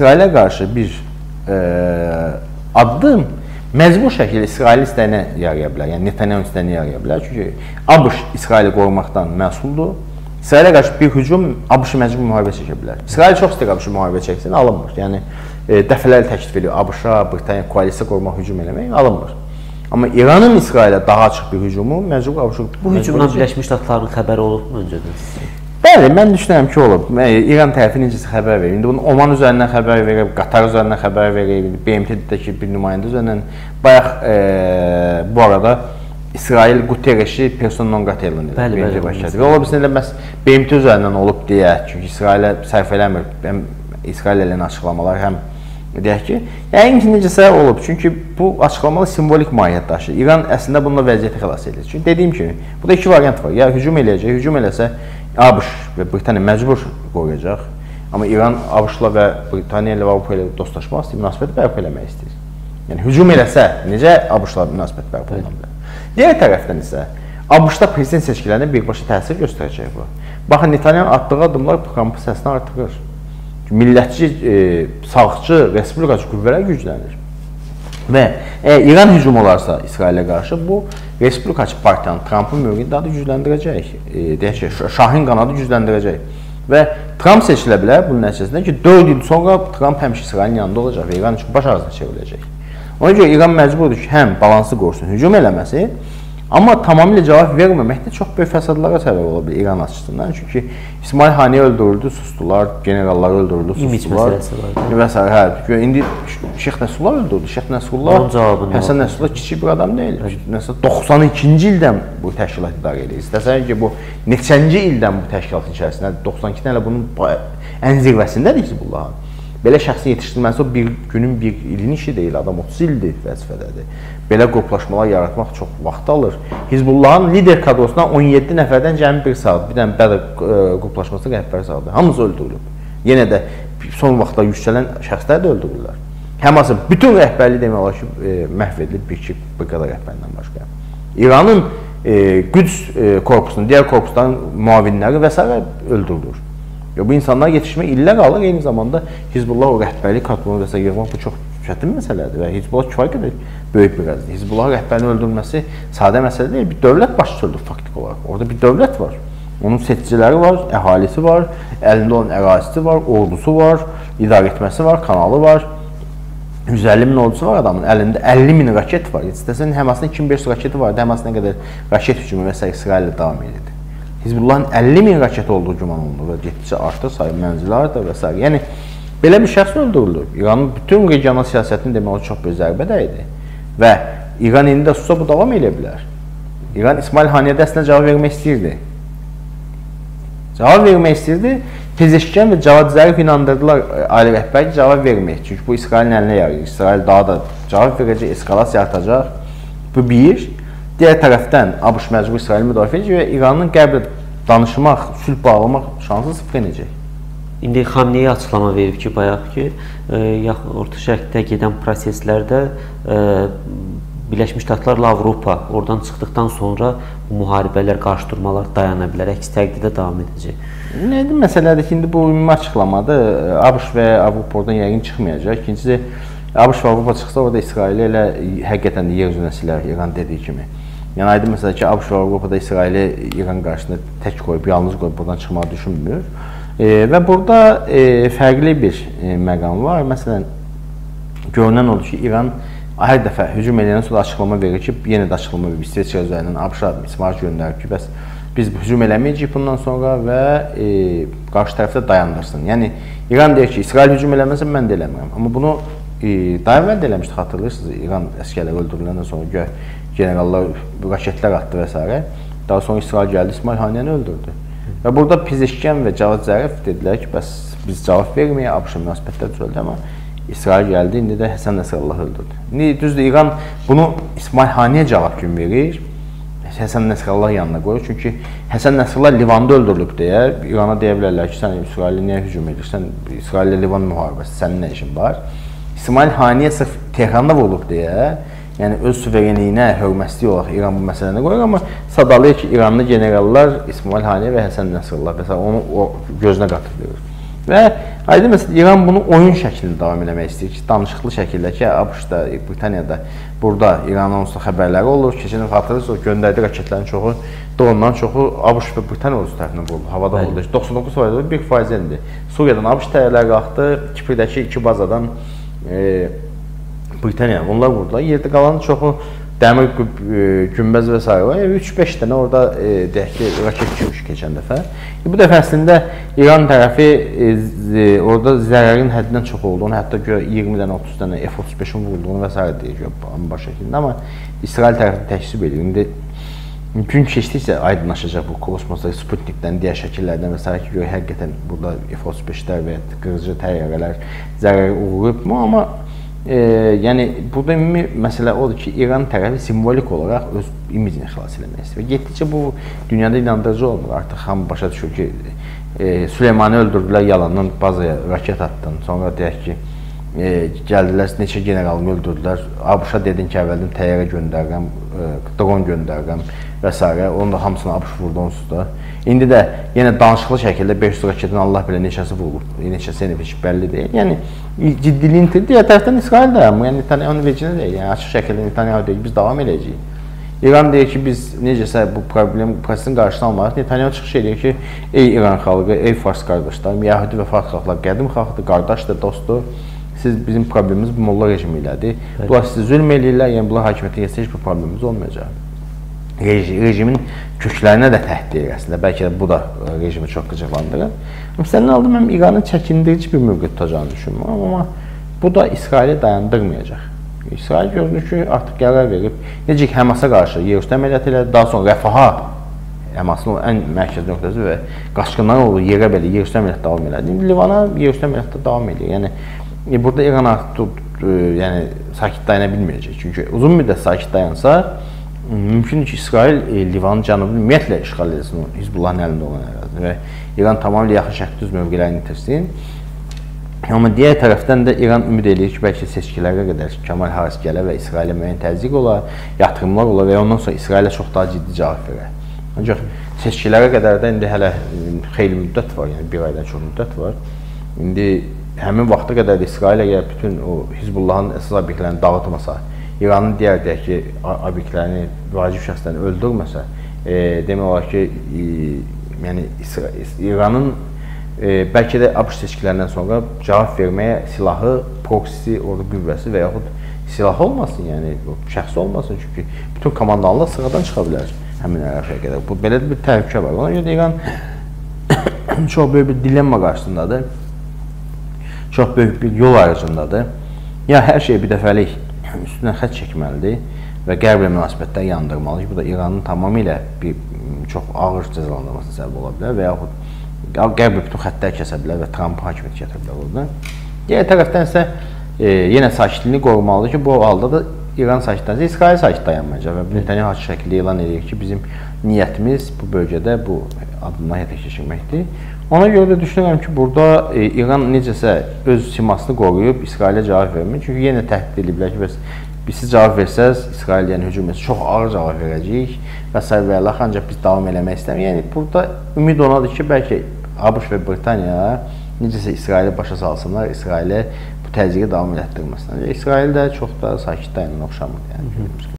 İsrailə qarşı bir e, addım məcbur şəkildə İsrail istəyinə yaraya bilər. Yəni Netanyahu istəyinə yaraya bilər. Çünki ABŞ İsraili qorumaqdan məsuldur. İsrailə qarşı bir hücum ABŞ məcbur müharibə çəkə bilər. İsrail çox istəyir ABŞ müharibə çəksin, alınmır. Yəni e, dəfələrlə təklif edir ABŞ-a, Britaniya koalisiya qurmaq, hücum eləmək alınmır. Amma İranın İsrailə daha açıq bir hücumu məcbur ABŞ Bu hücumdan Birləşmiş Ştatların xəbəri olubmu öncədən? Bəli, mən düşünürəm ki, olub. İran tərəfi necəsə xəbər verir. İndi bunu Oman üzərindən xəbər verir, Qatar üzərindən xəbər verir, BMT-dəki bir nümayəndə üzərindən bayaq e, bu arada İsrail Quterreşi person non grata elan. Bəli, bəli. Başladı. Və ola bilsin elə məhz BMT üzərindən olub deyə, çünki İsrailə sərf eləmir. Həm İsrail elən açıqlamalar, həm deyək ki, yəqin ki, necəsə olub. Çünki bu açıqlamalar simvolik mahiyyət daşıyır. İran əslində bununla vəziyyəti xilas edir. Çünki dediyim kimi, burada iki variant var. Ya hücum eləyəcək, hücum eləsə ABŞ və Britaniya məcbur qoyacaq. Amma İran ABŞ-la və Britaniya ilə Avropa ilə dostlaşmaq istəyir, münasibət bərpa eləmək istəyir. Yəni hücum eləsə, necə ABŞ-la münasibət bərpa ola bilər? Digər tərəfdən isə ABŞ-da prezident seçkilərinə birbaşa təsir göstərəcək bu. Baxın, Netanyahu atdığı addımlar Trumpın səsini artırır. Millətçi, e, sağçı, respublikaçı qüvvələr güclənir. Və əgər İran hücum olarsa İsrailə qarşı bu Respublikaçı partiyanın Trampın mövqeyini daha da gücləndirəcək. E, deyək ki, şahin qanadı gücləndirəcək. Və Tramp seçilə bilər bunun nəticəsində ki, 4 il sonra Tramp həmişə İsrailin yanında olacaq və İran üçün baş ağrısına çevriləcək. Ona görə İran məcburdur ki, həm balansı qorusun hücum eləməsi, Amma tamamilə cavab verməmək də çox böyük fəsadlara səbəb ola bilər İran açısından. Çünki İsmail Haniyə öldürüldü, sustular, generalları öldürüldü, sustular. Və s. Hə, indi Şeyx Nəsrullah öldürdü. Şeyx Nəsrullah Həsən Nəsrullah kiçik bir adam deyil. Məsələn 92-ci ildən bu təşkilat idarə edir. İstəsən ki, bu neçənci ildən bu təşkilatın içərisində 92-dən hələ bunun ən zirvəsindədir Hizbullahın. Belə şəxsin yetişdirilməsi o bir günün, bir ilin işi deyil. Adam 30 ildir vəzifədədir. Belə qruplaşmalar yaratmaq çox vaxt alır. Hizbullahın lider kadrosuna 17 nəfərdən cəmi bir saat, bir dənə Bədr e, qruplaşması rəhbər saatı. Hamısı öldürülüb. Yenə də son vaxtda yüksələn şəxslər də öldürülürlər. Həmasın bütün rəhbərliyi demək olar ki, e, məhv edilib bir iki briqada rəhbərindən başqa. İranın e, Qüds e, korpusunun, digər korpusların müavinləri və s. öldürülür. Ya bu insanlar yetişmə illər alır, eyni zamanda Hizbullah o rəhbərlik kadronu və yığmaq bu çox çətin məsələdir və Hizbullah kifayət qədər böyük bir qəzdir. Hizbullah rəhbərinin öldürülməsi sadə məsələ deyil, bir dövlət başçısıdır faktiki olaraq. Orada bir dövlət var. Onun seçiciləri var, əhalisi var, əlində olan ərazisi var, ordusu var, idarə etməsi var, kanalı var. 150 min ordusu var adamın, əlində 50 min raket var. İstəsən Həmasın 2500 raketi var, Həmas nə qədər raket hücumu və s. İsraillə davam edir. Hizbullahın 50 min raket olduğu güman olunur və getdikcə artır sayı mənzili artır və s. Yəni belə bir şəxs öldürülür. İranın bütün regional siyasətini demək olar çox böyük zərbə dəydi. Və İran indi də susa bu davam edə bilər. İran İsmail Haniyədə əslində cavab vermək istəyirdi. Cavab vermək istəyirdi. Pezeşkan və Cavad Zərif inandırdılar e, ali rəhbər ki, cavab verməyək. Çünki bu İsrailin əlinə yarayır. İsrail daha da cavab verəcək, eskalasiya artacaq. Bu bir. Digər tərəfdən ABŞ məcbur İsraili müdafiə edəcək və İranın qərblə danışmaq, sülh bağlamaq şansı sıfır edəcək. İndi Xamneyi açıqlama verib ki, bayaq ki, e, Orta Şərqdə gedən proseslərdə e, Birləşmiş Ştatlarla Avropa oradan çıxdıqdan sonra bu müharibələr, qarşıdurmalar dayana bilər, əks təqdirdə davam edəcək. Nədir məsələdir ki, indi bu ümumi açıqlamadır. ABŞ və Avropa oradan yəqin çıxmayacaq. İkincisi, ABŞ və Avropa çıxsa orada İsraili elə həqiqətən də yer üzünə silər İran dediyi kimi. Yəni aydın məsələ ki, ABŞ Avropada İsraili İran qarşısında tək qoyub, yalnız qoyub buradan çıxmağı düşünmür. E, və burada e, fərqli bir e, məqam var. Məsələn, görünən odur ki, İran hər dəfə hücum edəndən sonra açıqlama verir ki, yenə də açıqlama verir. İsveçrə üzərindən ABŞ-a ismaraj göndərir ki, bəs biz hücum eləməyəcəyik bundan sonra və e, qarşı tərəfdə dayandırsın. Yəni İran deyir ki, İsrail hücum eləməsə mən də eləmirəm. Amma bunu daha əvvəl də eləmişdik, xatırlayırsınız, İran əskərləri öldürüləndən sonra gör generallar raketlər atdı və s. Daha sonra İsrail gəldi, İsmail Haniyəni öldürdü. Və burada Pizişkən və Cavad Zərif dedilər ki, bəs biz cavab verməyək, ABŞ münasibətlər düzəldi, amma İsrail gəldi, indi də Həsən Nəsrallah öldürdü. İndi düzdür, İran bunu İsmail Haniyə cavab kimi verir. Həsən Nəsrallah yanına qoyur. Çünki Həsən Nəsrallah Livanda öldürülüb deyə İrana deyə bilərlər ki, sən İsrailə niyə hücum edirsən? İsraillə Livan müharibəsi, sənin nə işin var? İsmail Haniyə sırf Tehranda vurulub deyə yəni öz suverenliyinə hörmətli olaraq İran bu məsələni qoyur, amma sadalıyır ki, İranlı generallar İsmail Haniyə və Həsən Nəsrallah məsələn onu o gözünə qatırılır. Və aydın məsələn İran bunu oyun şəklində davam eləmək istəyir ki, danışıqlı şəkildə ki, ABŞ-da, Britaniyada burada İranın onsuz xəbərləri olur. Keçən dəfə xatırlayırsınız, göndərdiyi raketlərin çoxu, dronların çoxu ABŞ və Britaniya ordusu tərəfindən vuruldu. Havada vuruldu. 99% 1% indi. Suriyadan ABŞ təyyarələri qalxdı, Kipirdəki iki bazadan e, Britaniya bunlar vurdular. Yerdə qalan çoxu dəmir e, günbəz və s. var. Yəni 3-5 dənə orada e, deyək ki, raket düşmüş keçən dəfə. E, bu dəfə əslində İran tərəfi e, z, orada zərərin həddindən çox olduğunu, hətta görə 20 dənə, 30 dənə F-35-in vurulduğunu və s. deyir baş şəkildə. Amma İsrail tərəfi təkzib edir. İndi gün keçdikcə aydınlaşacaq bu kosmosda Sputnikdən, digər şəkillərdən və s. ki, görə həqiqətən burada F-35-lər və qırıcı təyyarələr zərər uğrayıbmı, amma e, yəni burada ümumi məsələ odur ki, İran tərəfi simvolik olaraq öz imicini xilas etmək istəyir. Getdikcə bu dünyada inandırıcı olmur. Artıq hamı başa düşür ki, e, Süleymanı öldürdülər yalandan bazaya raket atdın. Sonra deyək ki, e, gəldilər neçə generalını öldürdülər. ABŞ-a dedin ki, əvvəldən təyyarə göndərirəm, e, dron göndərirəm və s. Onun da hamısını ABŞ vurdu onsuz da. İndi də yenə danışıqlı şəkildə 500 raketin Allah bilə neçəsi vurulub, neçəsi yenə heç bəlli deyil. Yəni ciddiliyi itirdi. Digər tərəfdən İsrail dayanmır. Yəni Netanyahu vecinə deyil. Yəni açıq şəkildə Netanyahu deyir biz davam edəcəyik. İran deyir ki, biz necəsə bu problem prosesin qarşısını almalıyıq. Netanyahu çıxış edir ki, ey İran xalqı, ey Fars qardaşlarım, Yəhudi və Fars xalqlar qədim xalqdır, qardaşdır, dostdur. Siz bizim problemimiz bu molla rejimi ilədir. Bunlar sizi zülm eləyirlər, yəni bunlar hakimiyyətə gəlsə heç bir problemimiz olmayacaq rejimin köklərinə də təhdid edir əslində. Bəlkə də bu da rejimi çox qıcıqlandırır. Məsələn, aldım mən İranın çəkindirici bir mövqe tutacağını düşünmürəm, amma bu da İsraili dayandırmayacaq. İsrail görünür ki, artıq qərar verib, necə ki Həmasa qarşı yerüstü əməliyyat elədi, daha sonra Rəfaha Həmasın ən mərkəzi nöqtəsi və qaçqınlar olduğu yerə belə yerüstü əməliyyat davam elədi. İndi Livana yerüstü əməliyyatda davam edir. Yəni e, burada İran artıq e, yəni sakit dayana bilməyəcək. Çünki uzun müddət sakit dayansa, mümkündür ki, İsrail e, Livanın cənubunu ümumiyyətlə işğal etsin, Hizbullahın əlində olan ərazi və İran tamamilə yaxın şərqdə öz mövqelərini itirsin. Amma digər tərəfdən də İran ümid edir ki, bəlkə seçkilərə qədər Kəmal Haris gələ və İsrailə müəyyən təzyiq ola, yatırımlar ola və ondan sonra İsrailə çox daha ciddi cavab verər. Ancaq seçkilərə qədər də indi hələ xeyli müddət var, yəni bir aydan çox müddət var. İndi həmin vaxta qədər də İsrail əgər bütün o Hizbullahın əsas obyektlərini dağıtmasa, İranın digər deyək ki, obyektlərini vacib şəxslərini öldürməsə, e, demək olar ki, e, yəni İranın e, bəlkə də ABŞ seçkilərindən sonra cavab verməyə silahı, proksi, ordu qüvvəsi və yaxud silah olmasın, yəni şəxsi olmasın, çünki bütün komandanlıq sıradan çıxa bilər həmin ərəfəyə qədər. Bu belə bir təhlükə var. Ona görə İran çox böyük bir dilemma qarşısındadır. Çox böyük bir yol ayrıcındadır. Ya hər şey bir dəfəlik üstünə xətt çəkməlidir və qərblə münasibətləri yandırmalıdır ki, bu da İranın tamamilə bir çox ağır cəzalandırmasına səbəb ola bilər və yaxud qərb bütün xəttləri kəsə bilər və Tramp hakimiyyət gətirə bilər orada. Digər tərəfdən isə e, yenə sakitliyini qorumalıdır ki, bu halda da İran sakitləşsə, İsrail sakit dayanmayacaq və Netanyahu açıq şəkildə elan edir ki, bizim niyyətimiz bu bölgədə bu addımları həyata keçirməkdir. Ona görə də düşünürəm ki, burada e, İran necəsə öz simasını qoruyub İsrailə cavab vermir. Çünki yenə təhdid ediblər ki, bəs biz siz cavab versəz, İsrail yəni hücum etsə çox ağır cavab verəcəyik və s. və Allah ancaq biz davam eləmək istəmirik. Yəni burada ümid onadır ki, bəlkə ABŞ və Britaniya necəsə İsraili başa salsınlar, İsrailə bu təzyiqi davam etdirməsinlər. İsrail də çox da sakit dayanan oxşamır yəni. Hı -hı.